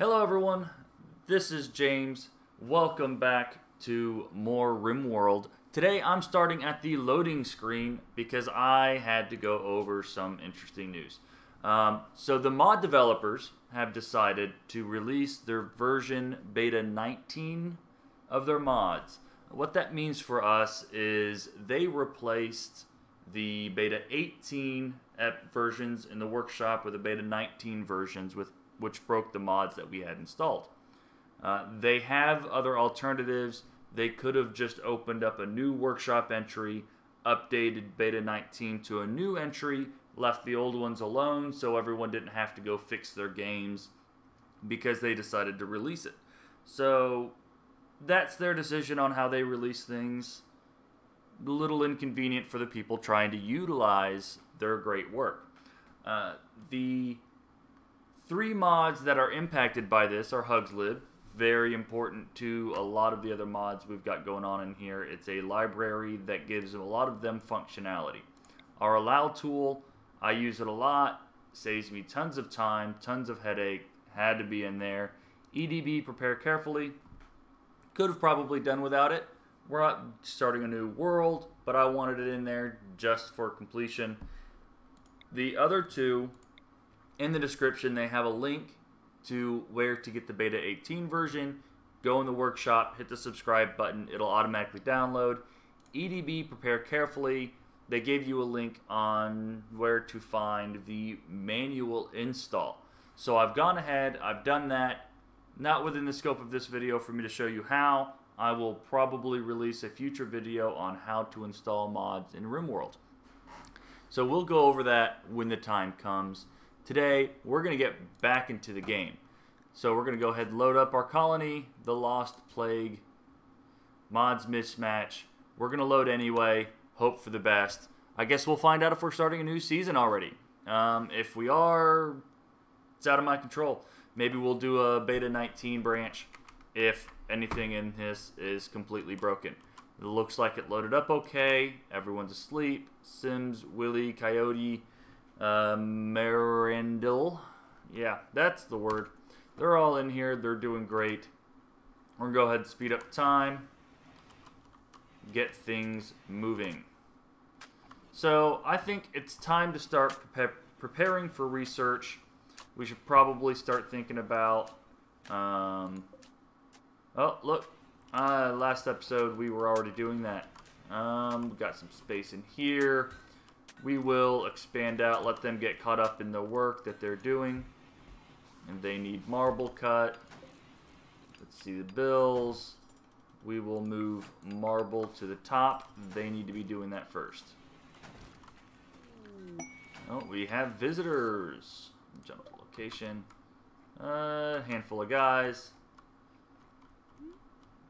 Hello everyone, this is James. Welcome back to more RimWorld. Today I'm starting at the loading screen because I had to go over some interesting news. Um, so the mod developers have decided to release their version beta 19 of their mods. What that means for us is they replaced the beta 18 versions in the workshop with the beta 19 versions with which broke the mods that we had installed. Uh, they have other alternatives. They could have just opened up a new workshop entry, updated beta 19 to a new entry, left the old ones alone so everyone didn't have to go fix their games because they decided to release it. So that's their decision on how they release things. A little inconvenient for the people trying to utilize their great work. Uh, the three mods that are impacted by this are Hugslib, very important to a lot of the other mods we've got going on in here. It's a library that gives a lot of them functionality. Our allow tool, I use it a lot, saves me tons of time, tons of headache, had to be in there. EDB, prepare carefully, could have probably done without it. We're not starting a new world, but I wanted it in there just for completion. The other two, in the description, they have a link to where to get the beta 18 version. Go in the workshop, hit the subscribe button, it'll automatically download. EDB, prepare carefully. They gave you a link on where to find the manual install. So I've gone ahead, I've done that. Not within the scope of this video for me to show you how. I will probably release a future video on how to install mods in RimWorld. So we'll go over that when the time comes. Today, we're going to get back into the game. So we're going to go ahead and load up our colony, the Lost Plague, mods mismatch. We're going to load anyway, hope for the best. I guess we'll find out if we're starting a new season already. Um, if we are, it's out of my control. Maybe we'll do a beta 19 branch if anything in this is completely broken. It looks like it loaded up okay. Everyone's asleep. Sims, Willie, Coyote, uh. Yeah, that's the word. They're all in here. They're doing great. We're going to go ahead and speed up time. Get things moving. So I think it's time to start pre preparing for research we should probably start thinking about. Um, oh, look. Uh, last episode, we were already doing that. Um, we got some space in here. We will expand out, let them get caught up in the work that they're doing. And they need marble cut. Let's see the bills. We will move marble to the top. They need to be doing that first. Oh, we have visitors. Jump to location. A uh, handful of guys.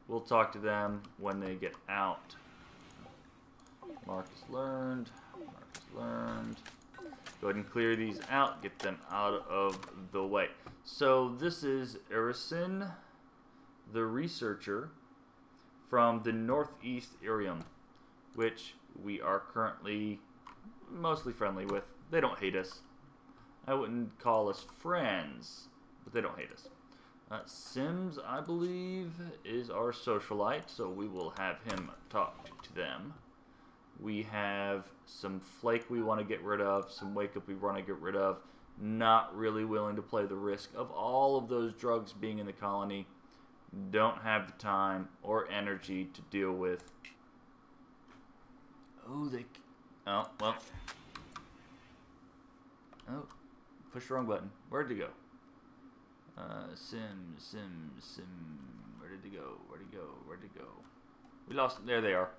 We'll talk to them when they get out. Marcus learned. Learned. Go ahead and clear these out. Get them out of the way. So this is Erison, the researcher from the Northeast Irium, which we are currently mostly friendly with. They don't hate us. I wouldn't call us friends, but they don't hate us. Uh, Sims, I believe, is our socialite, so we will have him talk to them. We have some Flake we want to get rid of, some Wake Up we want to get rid of. Not really willing to play the risk of all of those drugs being in the colony. Don't have the time or energy to deal with. Oh, they... Oh, well. Oh. Push the wrong button. Where'd it go? Uh, sim, sim, sim. Where did it go? Where'd it go? Where'd it go? We lost. There they are.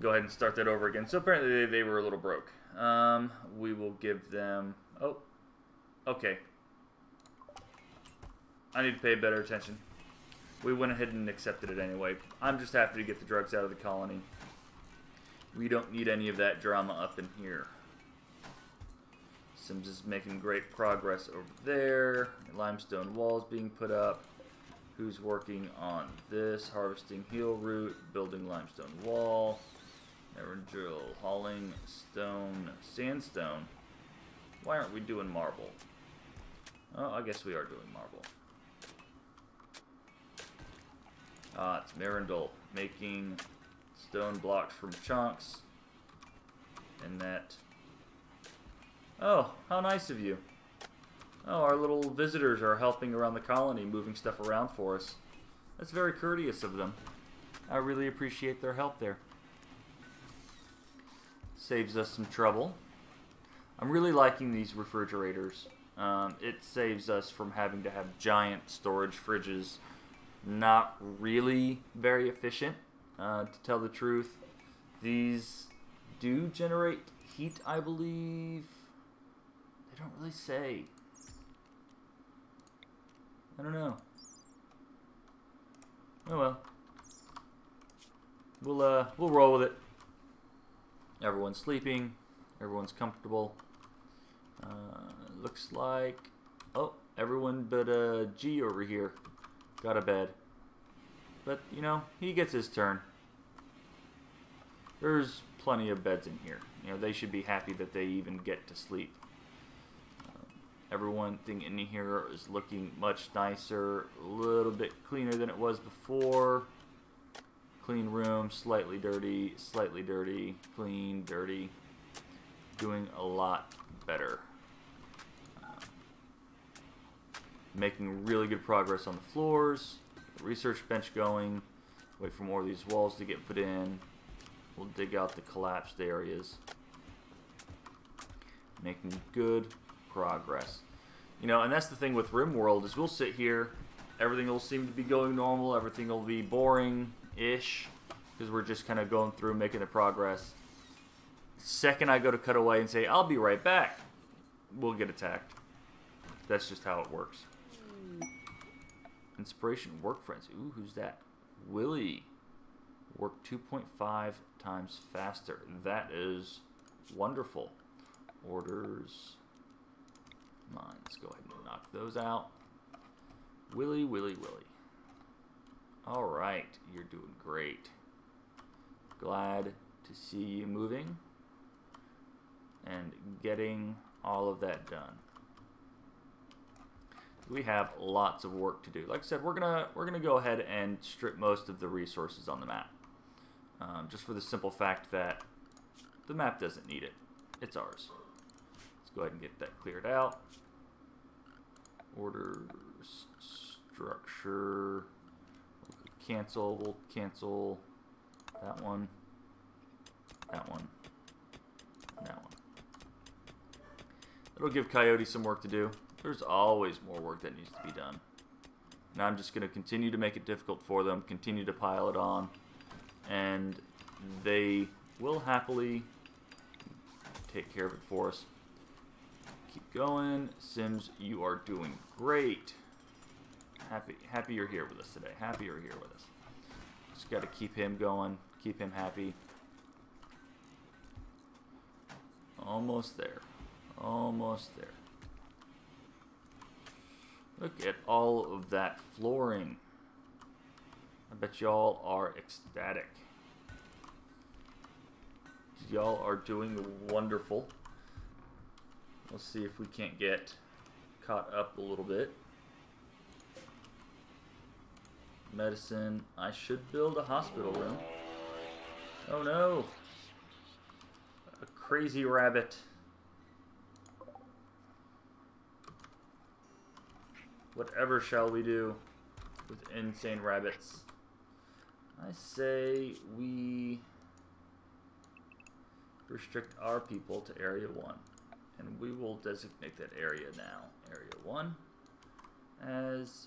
Go ahead and start that over again. So apparently they, they were a little broke. Um, we will give them. Oh, okay. I need to pay better attention. We went ahead and accepted it anyway. I'm just happy to get the drugs out of the colony. We don't need any of that drama up in here. Sims is making great progress over there. Limestone walls being put up. Who's working on this? Harvesting heal root, building limestone wall. Never drill, hauling stone, sandstone. Why aren't we doing marble? Oh, I guess we are doing marble. Ah, it's Marindol making stone blocks from chunks. And that... Oh, how nice of you. Oh, our little visitors are helping around the colony, moving stuff around for us. That's very courteous of them. I really appreciate their help there. Saves us some trouble. I'm really liking these refrigerators. Um, it saves us from having to have giant storage fridges. Not really very efficient, uh, to tell the truth. These do generate heat, I believe. They don't really say. I don't know. Oh well. We'll uh we'll roll with it. Everyone's sleeping. Everyone's comfortable. Uh, looks like oh everyone but uh G over here got a bed. But you know he gets his turn. There's plenty of beds in here. You know they should be happy that they even get to sleep. Everyone thing in here is looking much nicer, a little bit cleaner than it was before. Clean room, slightly dirty, slightly dirty, clean, dirty. Doing a lot better. Uh, making really good progress on the floors. Research bench going. Wait for more of these walls to get put in. We'll dig out the collapsed areas. Making good progress. You know, and that's the thing with RimWorld is we'll sit here, everything will seem to be going normal, everything will be boring-ish, because we're just kind of going through making the progress. Second I go to cut away and say, I'll be right back, we'll get attacked. That's just how it works. Inspiration, work friends. Ooh, who's that? Willie. Work 2.5 times faster. That is wonderful. Orders. Come on, let's go ahead and knock those out. Willy, willy, Willy, Willy. Alright, you're doing great. Glad to see you moving and getting all of that done. We have lots of work to do. Like I said, we're gonna we're gonna go ahead and strip most of the resources on the map, um, just for the simple fact that the map doesn't need it. It's ours. Let's go ahead and get that cleared out Order structure cancel we'll cancel that one. That one. That one. It'll give coyote some work to do. There's always more work that needs to be done. And I'm just going to continue to make it difficult for them continue to pile it on and they will happily take care of it for us. Keep going. Sims, you are doing great. Happy, happy you're here with us today. Happy you're here with us. Just got to keep him going. Keep him happy. Almost there. Almost there. Look at all of that flooring. I bet y'all are ecstatic. Y'all are doing wonderful. Let's see if we can't get caught up a little bit. Medicine. I should build a hospital room. Oh no! A crazy rabbit. Whatever shall we do with insane rabbits? I say we restrict our people to Area 1 and we will designate that area now, area 1, as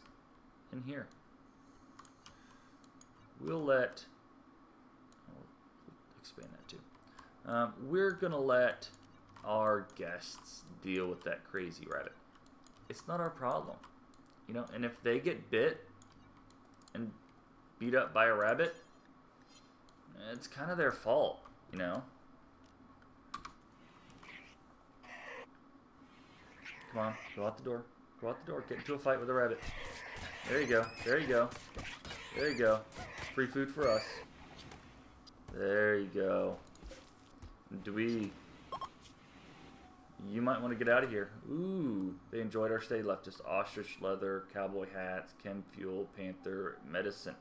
in here. We'll let, expand that too. Um, we're to let our guests deal with that crazy rabbit. It's not our problem. You know, and if they get bit and beat up by a rabbit, it's kind of their fault, you know? Come on, go out the door. Go out the door. Get into a fight with a rabbit. There you go. There you go. There you go. Free food for us. There you go. Dweeb. you might want to get out of here. Ooh, they enjoyed our stay. Left us ostrich leather, cowboy hats, chem fuel, panther, medicine.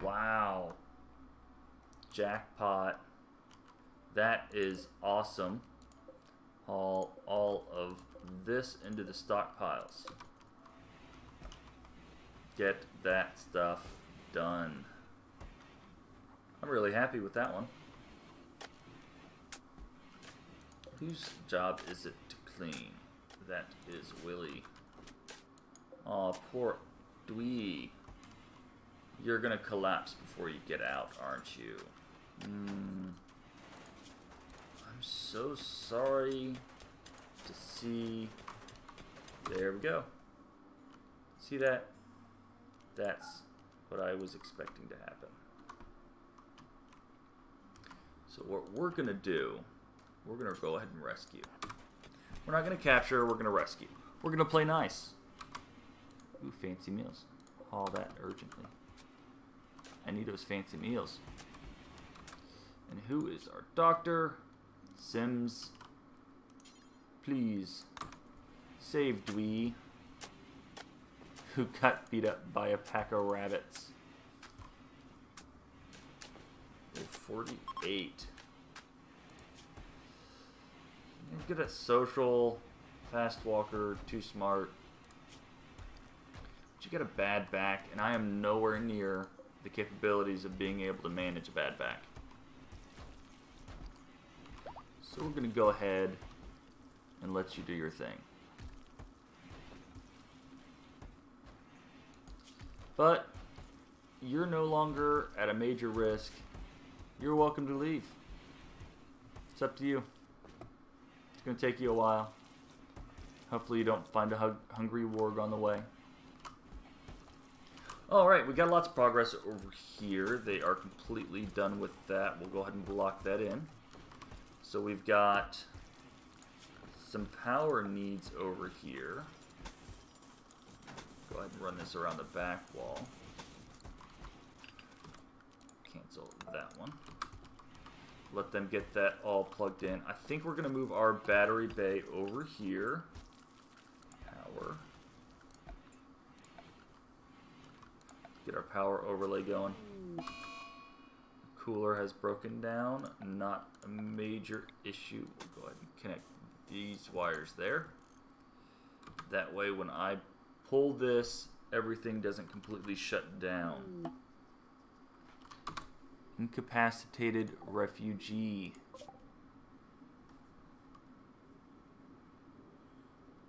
Wow. Jackpot. That is awesome. Haul all of this into the stockpiles. Get that stuff done. I'm really happy with that one. Whose job is it to clean? That is Willie. Aw, poor Dwee. You're gonna collapse before you get out, aren't you? Mm. I'm so sorry to see. There we go. See that? That's what I was expecting to happen. So what we're gonna do we're going to go ahead and rescue. We're not going to capture, we're going to rescue. We're going to play nice. Ooh, fancy meals. Haul that urgently. I need those fancy meals. And who is our doctor? Sims. Please. Save Dwee. Who got beat up by a pack of rabbits. 48. good at social, fast walker, too smart. But you get a bad back, and I am nowhere near the capabilities of being able to manage a bad back. So we're going to go ahead and let you do your thing. But you're no longer at a major risk. You're welcome to leave. It's up to you. It's going to take you a while. Hopefully you don't find a hungry warg on the way. Alright, we got lots of progress over here. They are completely done with that. We'll go ahead and block that in. So we've got some power needs over here. Go ahead and run this around the back wall. Cancel that one let them get that all plugged in. I think we're going to move our battery bay over here. Power. Get our power overlay going. Cooler has broken down. Not a major issue. We'll go ahead and connect these wires there. That way when I pull this, everything doesn't completely shut down. Incapacitated refugee.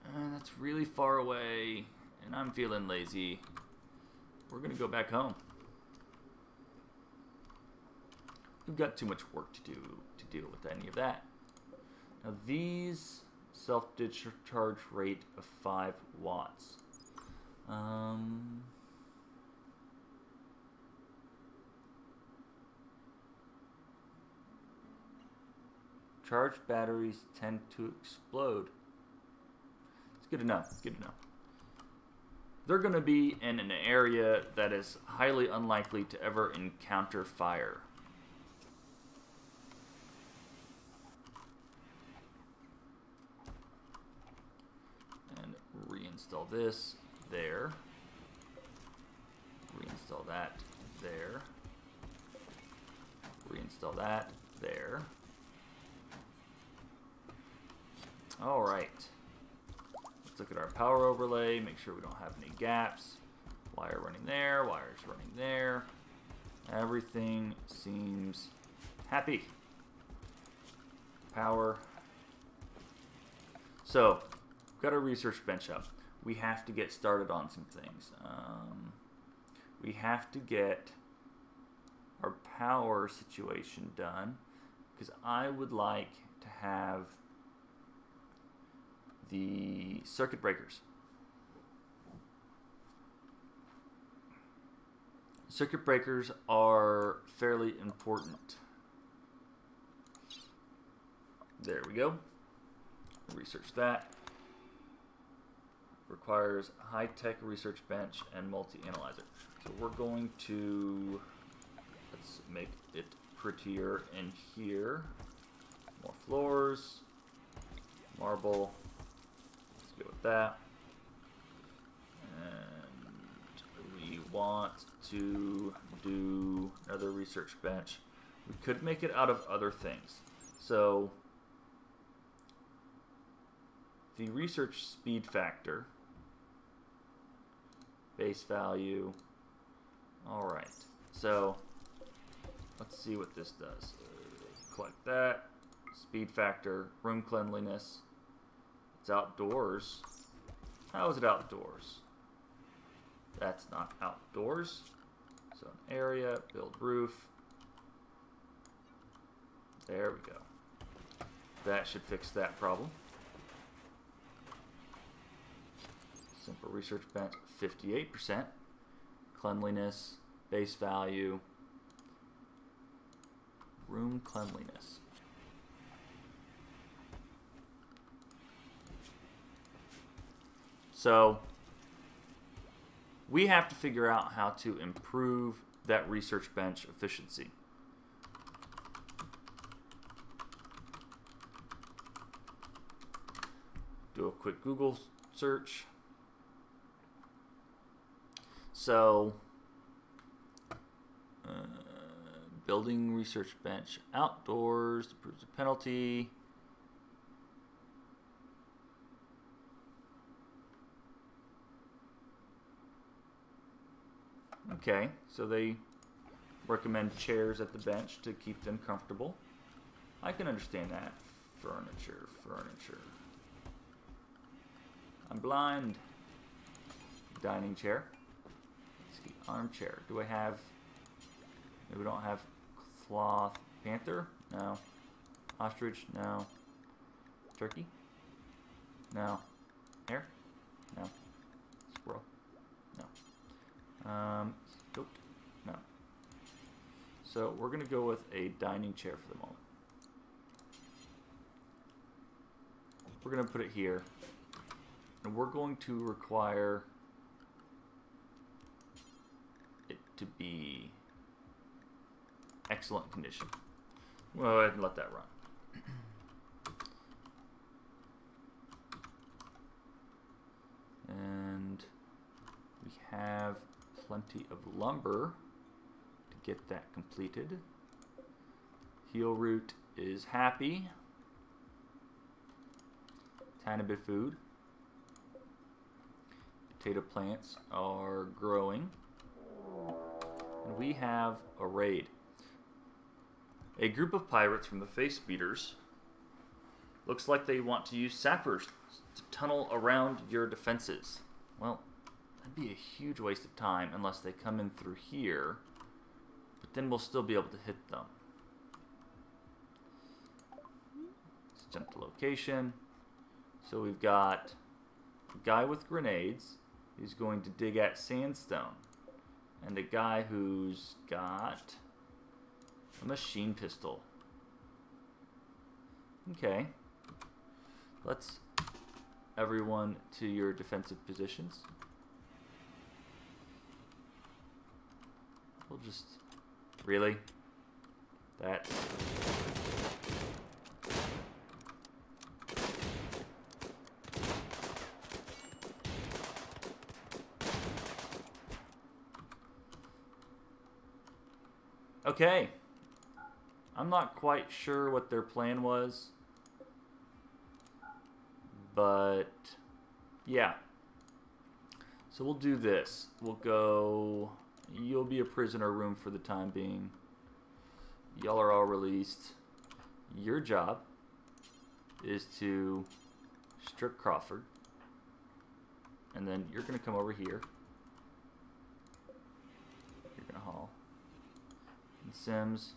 Uh, that's really far away, and I'm feeling lazy. We're to go back home. We've got too much work to do to deal with any of that. Now these self-discharge rate of 5 watts. Um, Charged batteries tend to explode. It's good to know. It's good to know. They're going to be in an area that is highly unlikely to ever encounter fire. And reinstall this there. Reinstall that there. Reinstall that there. All right. Let's look at our power overlay, make sure we don't have any gaps. Wire running there, wires running there. Everything seems happy. Power. So, we've got our research bench up. We have to get started on some things. Um, we have to get our power situation done because I would like to have the circuit breakers. Circuit breakers are fairly important. There we go. Research that. Requires high-tech research bench and multi-analyzer. So we're going to, let's make it prettier in here. More floors marble. With that. And we want to do another research bench. We could make it out of other things. So the research speed factor, base value. All right, so let's see what this does. Uh, collect that, speed factor, room cleanliness. It's outdoors. How is it outdoors? That's not outdoors. So an area, build roof. There we go. That should fix that problem. Simple research bench, 58%. Cleanliness, base value, room cleanliness. So we have to figure out how to improve that research bench efficiency. Do a quick Google search. So, uh, building research bench outdoors approves a penalty. Okay, so they recommend chairs at the bench to keep them comfortable. I can understand that. Furniture, furniture. I'm blind. Dining chair. Armchair. Do I have... We don't have cloth. Panther? No. Ostrich? No. Turkey? No. Hare? No. Squirrel? No. Um, No. So we're going to go with a dining chair for the moment. We're going to put it here. And we're going to require it to be excellent condition. We'll go ahead and let that run. and we have plenty of lumber to get that completed. Healroot is happy. Tiny bit food. Potato plants are growing. And we have a raid. A group of pirates from the Face Beaters looks like they want to use sappers to tunnel around your defenses. Well, that'd be a huge waste of time unless they come in through here, but then we'll still be able to hit them. Let's jump to location. So we've got a guy with grenades who's going to dig at sandstone, and a guy who's got a machine pistol. Okay. Let's everyone to your defensive positions. We'll just really that Okay. I'm not quite sure what their plan was. But, yeah. So we'll do this. We'll go... You'll be a prisoner room for the time being. Y'all are all released. Your job is to strip Crawford. And then you're going to come over here. You're going to haul. And Sims,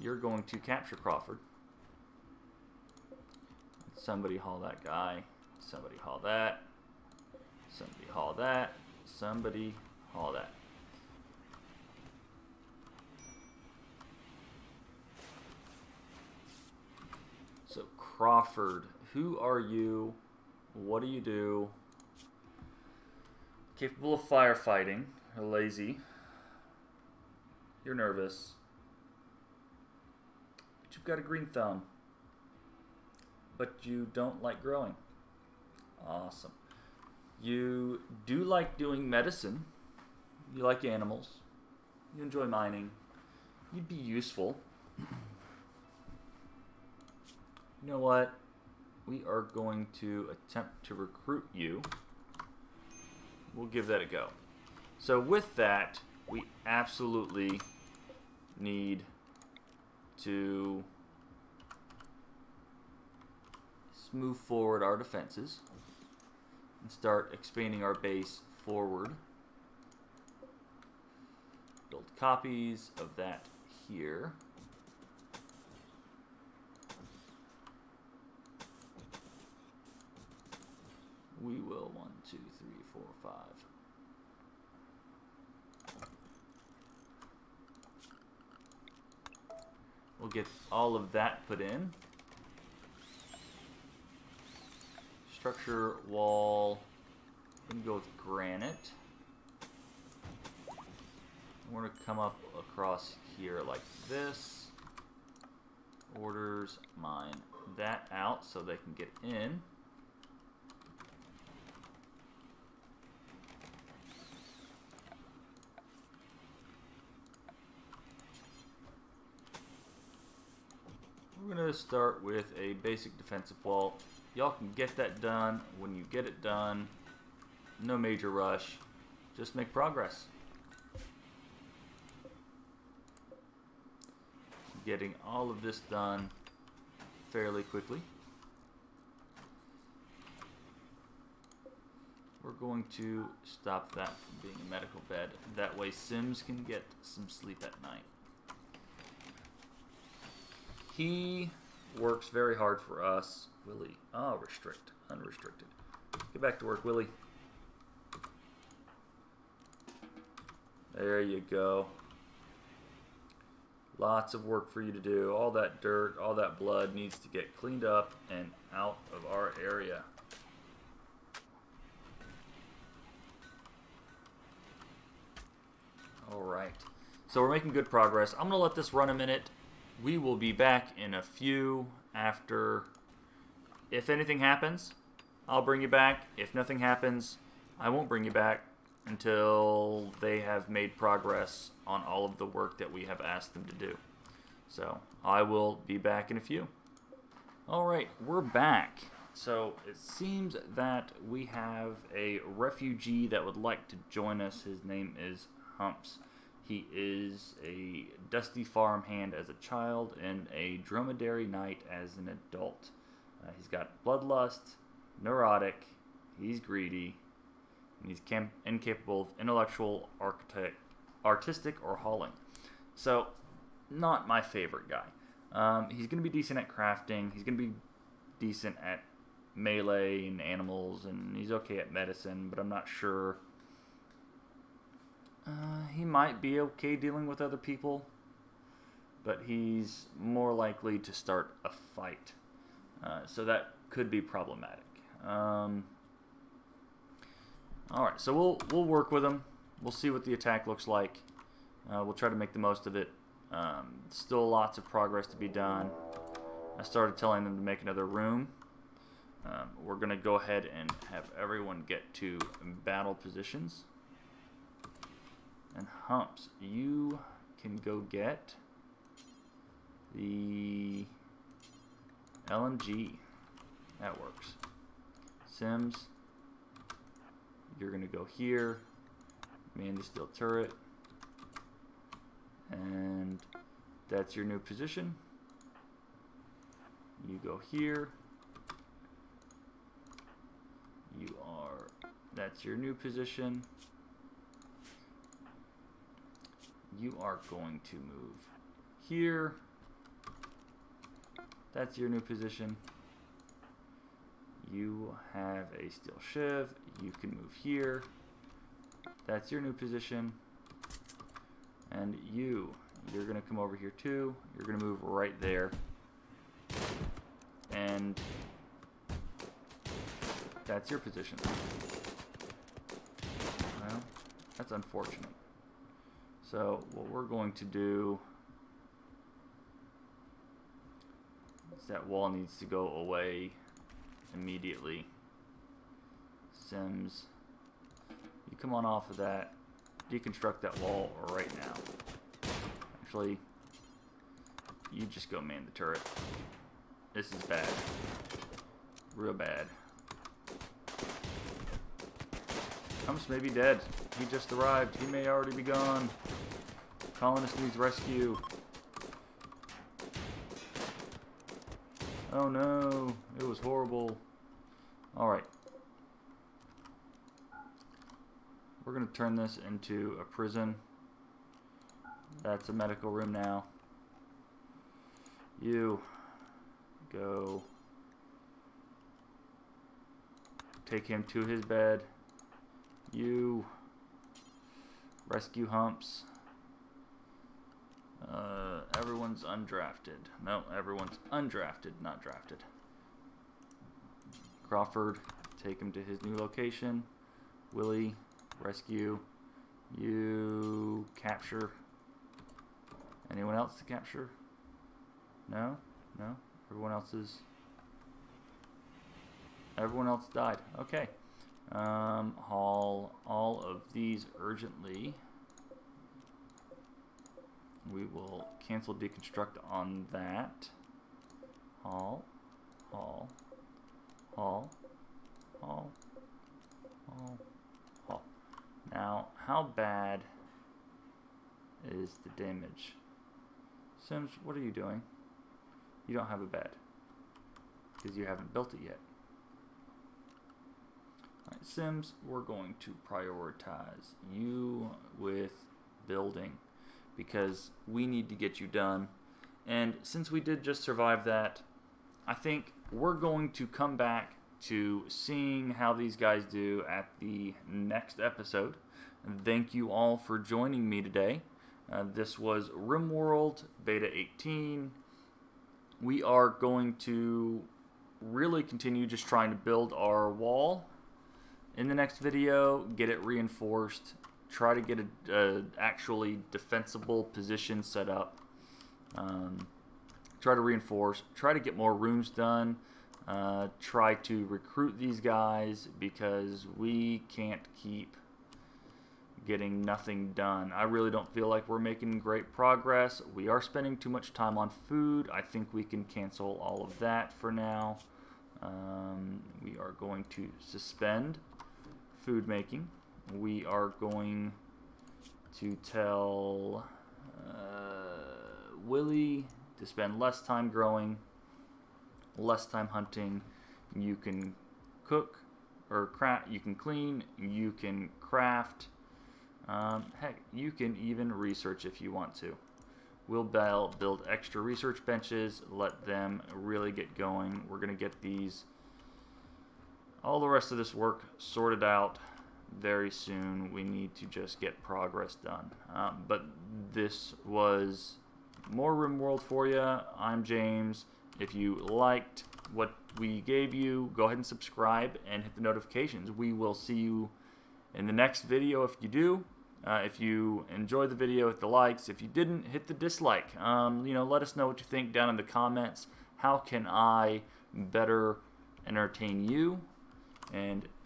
you're going to capture Crawford. Somebody haul that guy. Somebody haul that. Somebody haul that. Somebody haul that. So Crawford, who are you? What do you do? Capable of firefighting. Lazy. You're nervous. But you've got a green thumb. but you don't like growing. Awesome. You do like doing medicine. You like animals. You enjoy mining. You'd be useful. you know what? We are going to attempt to recruit you. We'll give that a go. So with that, we absolutely need to move forward our defenses and start expanding our base forward. Copies of that here. We will one, two, three, four, five. We'll get all of that put in. Structure, wall. To go with granite. We're going to come up across here like this. Orders mine that out so they can get in. We're going to start with a basic defensive wall. Y'all can get that done when you get it done. No major rush. Just make progress. Getting all of this done fairly quickly. We're going to stop that from being a medical bed. That way Sims can get some sleep at night. He works very hard for us. Willie. Oh, restrict. Unrestricted. Get back to work, Willie. There you go. Lots of work for you to do. All that dirt, all that blood needs to get cleaned up and out of our area. Alright. So we're making good progress. I'm going to let this run a minute we will be back in a few after. If anything happens, I'll bring you back. If nothing happens, I won't bring you back until they have made progress on all of the work that we have asked them to do. So I will be back in a few. All right, we're back. So it seems that we have a refugee that would like to join us. His name is Humps. He is a dusty farmhand as a child and a dromedary knight as an adult. Uh, he's got bloodlust, neurotic, he's greedy, and he's incapable of intellectual, architect, artistic, or hauling. So, not my favorite guy. Um, he's going to be decent at crafting. He's going to be decent at melee and animals, and he's okay at medicine, but I'm not sure uh, he might be okay dealing with other people, but he's more likely to start a fight. Uh, so that could be problematic. Um, all right, so we'll we'll work with them. We'll see what the attack looks like. Uh, we'll try to make the most of it. Um, still lots of progress to be done. I started telling them to make another room. Um, we're going to go ahead and have everyone get to battle positions. And Humps, you can go get the LMG. That works. Sims, you're going to go here. Man the steel turret. And that's your new position. You go here. You are, that's your new position. you are going to move here. That's your new position. You have a steel shiv. You can move here. That's your new position. And you, you're going to come over here too. You're going to move right there. And that's your position. Well, that's unfortunate. So what we're going to do, is that wall needs to go away immediately. Sims, you come on off of that. Deconstruct that wall right now. Actually, you just go man the turret. This is bad. Real bad. Humps may be dead. He just arrived. He may already be gone. Colonist needs rescue. Oh no, it was horrible. Alright. We're going to turn this into a prison. That's a medical room now. You go take him to his bed. You rescue humps. Uh, everyone's undrafted. No, everyone's undrafted, not drafted. Crawford, take him to his new location. Willie, rescue. You capture. Anyone else to capture? No? No? Everyone else is... Everyone else died. Okay. Um, haul all of these urgently. We will cancel deconstruct on that. Haul, haul, haul, haul, haul, haul. Now, how bad is the damage? Sims, what are you doing? You don't have a bed. Because you haven't built it yet. Alright, Sims, we're going to prioritize you with building. Because we need to get you done. And since we did just survive that, I think we're going to come back to seeing how these guys do at the next episode. Thank you all for joining me today. Uh, this was RimWorld Beta 18. We are going to really continue just trying to build our wall. In the next video, get it reinforced. Try to get a, a actually defensible position set up. Um, try to reinforce. Try to get more rooms done. Uh, try to recruit these guys because we can't keep getting nothing done. I really don't feel like we're making great progress. We are spending too much time on food. I think we can cancel all of that for now. Um, we are going to suspend food making. We are going to tell uh, Willie to spend less time growing, less time hunting. You can cook or craft. You can clean. You can craft. Um, heck, you can even research if you want to. We'll build extra research benches, let them really get going. We're going to get these, all the rest of this work sorted out very soon. We need to just get progress done. Um, but this was more RimWorld for you. I'm James. If you liked what we gave you, go ahead and subscribe and hit the notifications. We will see you in the next video if you do. Uh, if you enjoyed the video, hit the likes. If you didn't, hit the dislike. Um, you know, let us know what you think down in the comments. How can I better entertain you? And